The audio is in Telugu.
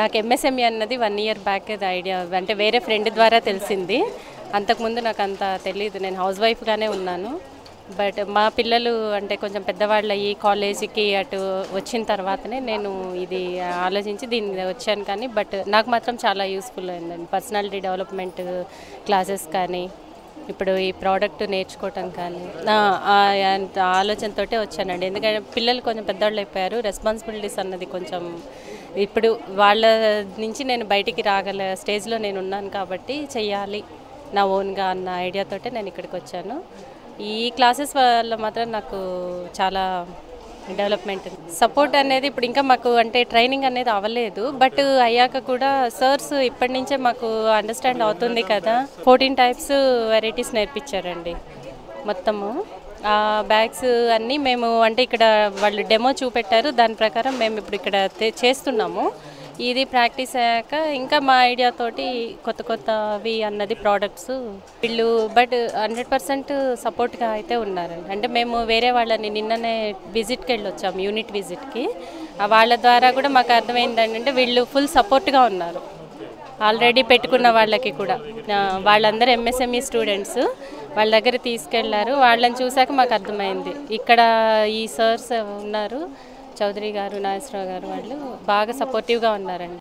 నాకు ఎంఎస్ఎంఈ అన్నది వన్ ఇయర్ బ్యాక్ ఐడియా అంటే వేరే ఫ్రెండ్ ద్వారా తెలిసింది. అంతకుముందు నాకు అంత తెలియదు నేను హౌస్ వైఫ్గానే ఉన్నాను. బట్ మా పిల్లలు అంటే కొంచెం పెద్దవాళ్ళు అయ్యి కాలేజీకి అటు వచ్చిన తర్వాతనే నేను ఇది ఆలోచించి దీన్ని వచ్చాను కానీ బట్ నాకు మాత్రం చాలా యూస్ఫుల్ అయిందండి. పర్సనాలిటీ డెవలప్మెంట్ క్లాసెస్ కానీ ఇప్పుడు ఈ ప్రోడక్ట్ నేర్చుకోవటం కానీ అంత ఆలోచనతోటే వచ్చానండి. ఎందుకంటే పిల్లలు కొంచెం పెద్దవాళ్ళు అయిపోయారు. రెస్పాన్సిబిలిటీస్ అన్నది కొంచెం ఇప్పుడు వాళ్ళ నుంచి నేను బయటికి రాగల స్టేజ్లో నేను ఉన్నాను కాబట్టి చెయ్యాలి. నా ఓన్గా అన్న ఐడియాతోటే నేను ఇక్కడికి వచ్చాను. ఈ క్లాసెస్ వల్ల మాత్రం నాకు చాలా డెవలప్మెంట్ సపోర్ట్ అనేది ఇప్పుడు ఇంకా మాకు అంటే ట్రైనింగ్ అనేది అవ్వలేదు. బట్ అయ్యాక కూడా సర్స్ ఇప్పటి నుంచే మాకు అండర్స్టాండ్ అవుతుంది కదా. ఫోర్టీన్ టైప్స్ వెరైటీస్ నేర్పించారండి మొత్తము. బ్యాగ్స్ అన్నీ మేము అంటే ఇక్కడ వాళ్ళు డెమో చూపెట్టారు. దాని ప్రకారం మేము ఇప్పుడు ఇక్కడ చేస్తున్నాము. ఇది ప్రాక్టీస్ అయ్యాక ఇంకా మా ఐడియా తోటి కొత్త కొత్తవి అన్నది ప్రోడక్ట్స్ వీళ్ళు బట్ హండ్రెడ్ పర్సెంట్ సపోర్ట్గా అయితే ఉన్నారండి అంటే మేము వేరే వాళ్ళని నిన్ననే విజిట్కి వెళ్ళొచ్చాము యూనిట్ విజిట్కి. వాళ్ళ ద్వారా కూడా మాకు అర్థమైంది వీళ్ళు ఫుల్ సపోర్ట్గా ఉన్నారు. ఆల్రెడీ పెట్టుకున్న వాళ్ళకి కూడా. వాళ్ళందరూ ఎంఎస్ఎంఈ స్టూడెంట్స్ వాళ్ళ దగ్గర తీసుకెళ్ళారు. వాళ్ళని చూశాక మాకు అర్థమైంది. ఇక్కడ ఈ సర్స్ ఉన్నారు. చౌదరి గారు నాగేశ్వరరావు గారు వాళ్ళు బాగా సపోర్టివ్గా ఉన్నారండి.